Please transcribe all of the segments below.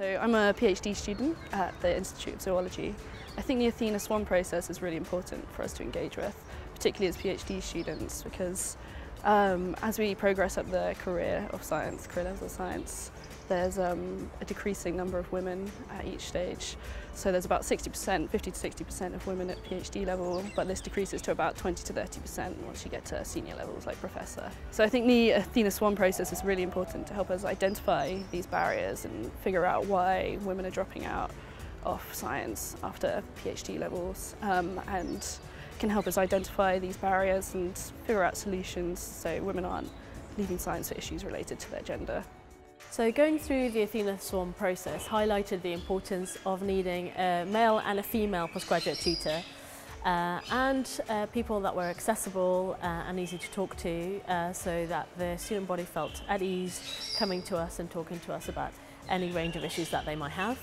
So I'm a PhD student at the Institute of Zoology. I think the Athena Swan process is really important for us to engage with, particularly as PhD students, because um, as we progress up the career of science, career levels of science, there's um, a decreasing number of women at each stage. So there's about 60%, 50 to 60% of women at PhD level, but this decreases to about 20 to 30% once you get to senior levels like professor. So I think the Athena Swan process is really important to help us identify these barriers and figure out why women are dropping out of science after PhD levels um, and can help us identify these barriers and figure out solutions so women aren't leaving science for issues related to their gender. So going through the Athena Swan process highlighted the importance of needing a male and a female postgraduate tutor uh, and uh, people that were accessible uh, and easy to talk to uh, so that the student body felt at ease coming to us and talking to us about any range of issues that they might have.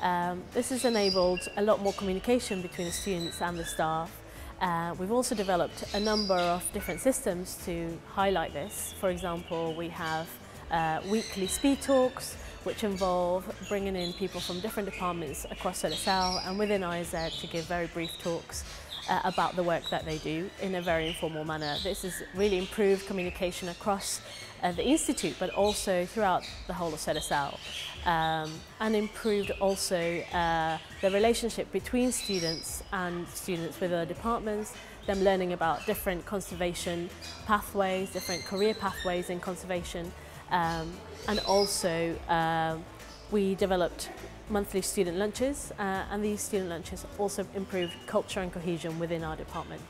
Um, this has enabled a lot more communication between the students and the staff uh, we've also developed a number of different systems to highlight this. For example, we have uh, weekly speed talks, which involve bringing in people from different departments across ZSL and within IZ to give very brief talks uh, about the work that they do in a very informal manner. This has really improved communication across uh, the Institute but also throughout the whole of ZSL um, and improved also uh, the relationship between students and students with other departments, them learning about different conservation pathways, different career pathways in conservation um, and also uh, we developed monthly student lunches uh, and these student lunches also improved culture and cohesion within our department.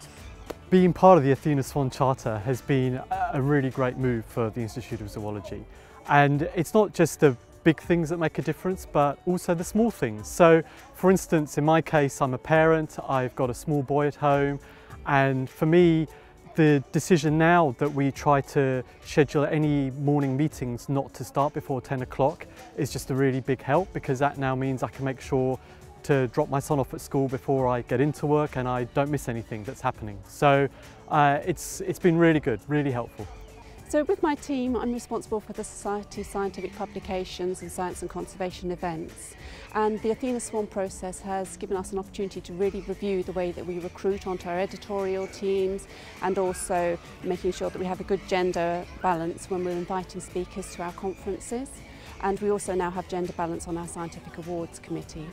Being part of the Athena Swan Charter has been a really great move for the Institute of Zoology and it's not just the big things that make a difference but also the small things. So for instance in my case I'm a parent, I've got a small boy at home and for me the decision now that we try to schedule any morning meetings not to start before 10 o'clock is just a really big help because that now means I can make sure to drop my son off at school before I get into work and I don't miss anything that's happening. So uh, it's, it's been really good, really helpful. So with my team, I'm responsible for the Society scientific publications and science and conservation events. And the Athena Swan process has given us an opportunity to really review the way that we recruit onto our editorial teams and also making sure that we have a good gender balance when we're inviting speakers to our conferences. And we also now have gender balance on our scientific awards committee.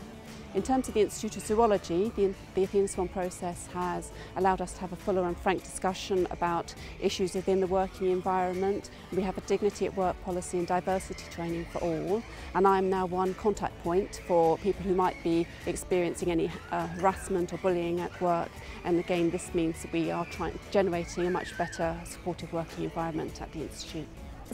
In terms of the Institute of Zoology, the, the Athena Swan process has allowed us to have a fuller and frank discussion about issues within the working environment. We have a dignity at work policy and diversity training for all. And I'm now one contact point for people who might be experiencing any uh, harassment or bullying at work. And again, this means that we are trying, generating a much better supportive working environment at the Institute.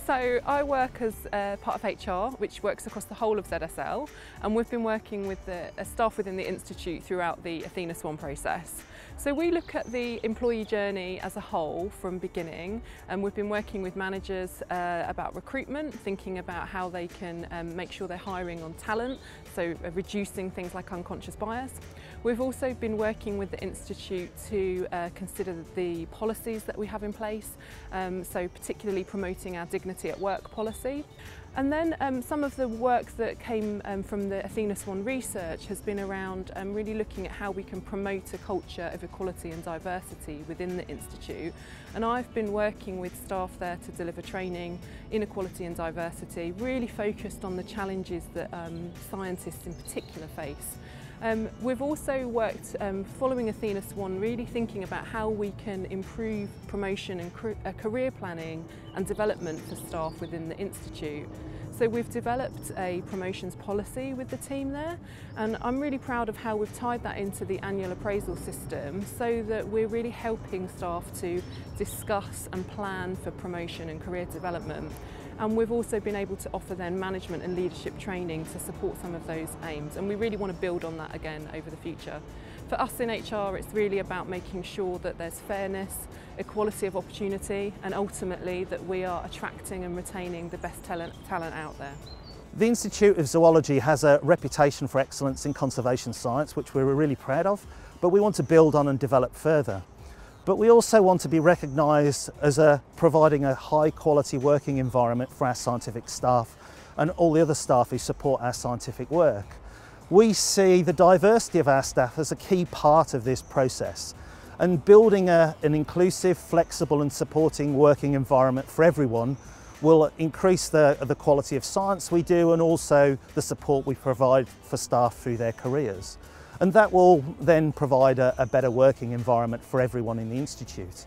So I work as uh, part of HR, which works across the whole of ZSL, and we've been working with the uh, staff within the Institute throughout the Athena Swan process. So we look at the employee journey as a whole from beginning, and we've been working with managers uh, about recruitment, thinking about how they can um, make sure they're hiring on talent, so uh, reducing things like unconscious bias. We've also been working with the Institute to uh, consider the policies that we have in place, um, so particularly promoting our dignity at work policy. And then um, some of the work that came um, from the Athena Swan research has been around um, really looking at how we can promote a culture of equality and diversity within the Institute. And I've been working with staff there to deliver training in equality and diversity, really focused on the challenges that um, scientists in particular face Um, we've also worked um, following Athena Swan really thinking about how we can improve promotion and uh, career planning and development for staff within the Institute. So we've developed a promotions policy with the team there and I'm really proud of how we've tied that into the annual appraisal system so that we're really helping staff to discuss and plan for promotion and career development. And we've also been able to offer then management and leadership training to support some of those aims. And we really want to build on that again over the future. For us in HR, it's really about making sure that there's fairness, equality of opportunity, and ultimately that we are attracting and retaining the best talent, talent out there. The Institute of Zoology has a reputation for excellence in conservation science, which we're really proud of, but we want to build on and develop further. But we also want to be recognised as a, providing a high quality working environment for our scientific staff and all the other staff who support our scientific work. We see the diversity of our staff as a key part of this process and building a, an inclusive, flexible and supporting working environment for everyone will increase the, the quality of science we do and also the support we provide for staff through their careers. And that will then provide a, a better working environment for everyone in the Institute.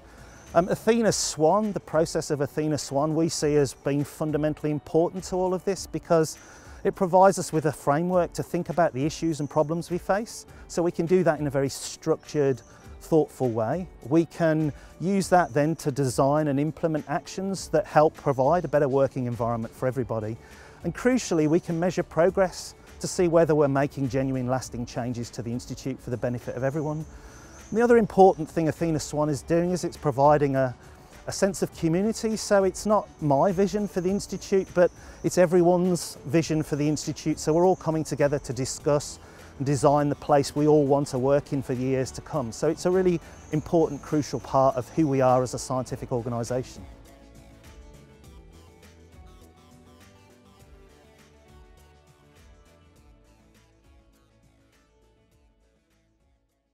Um, Athena Swan, the process of Athena Swan, we see as being fundamentally important to all of this because it provides us with a framework to think about the issues and problems we face. So we can do that in a very structured, thoughtful way. We can use that then to design and implement actions that help provide a better working environment for everybody. And crucially, we can measure progress to see whether we're making genuine lasting changes to the Institute for the benefit of everyone. And the other important thing Athena Swan is doing is it's providing a, a sense of community. So it's not my vision for the Institute, but it's everyone's vision for the Institute. So we're all coming together to discuss and design the place we all want to work in for years to come. So it's a really important, crucial part of who we are as a scientific organisation.